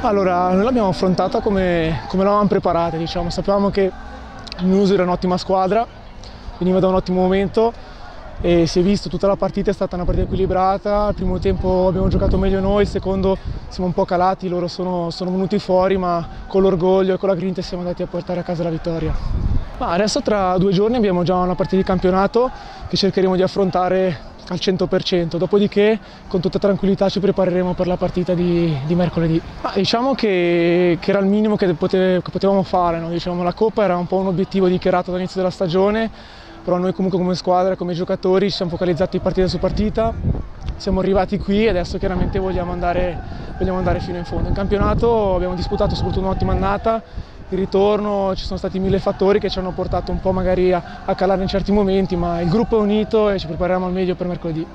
Allora, noi l'abbiamo affrontata come, come l'avevamo preparata, diciamo. Sapevamo che il Nuso era un'ottima squadra, veniva da un ottimo momento, e si è visto tutta la partita, è stata una partita equilibrata, il primo tempo abbiamo giocato meglio noi, il secondo siamo un po' calati, loro sono, sono venuti fuori ma con l'orgoglio e con la grinta siamo andati a portare a casa la vittoria. Ma adesso tra due giorni abbiamo già una partita di campionato che cercheremo di affrontare al 100%, dopodiché con tutta tranquillità ci prepareremo per la partita di, di mercoledì. Ma diciamo che, che, era il minimo che, pote, che potevamo fare, no? diciamo, la Coppa era un po' un obiettivo dichiarato dall'inizio della stagione, però noi comunque come squadra, come giocatori ci siamo focalizzati partita su partita, siamo arrivati qui e adesso chiaramente vogliamo andare, vogliamo andare fino in fondo. In campionato abbiamo disputato soprattutto un'ottima annata, il ritorno ci sono stati mille fattori che ci hanno portato un po' magari a, a calare in certi momenti, ma il gruppo è unito e ci prepariamo al meglio per mercoledì.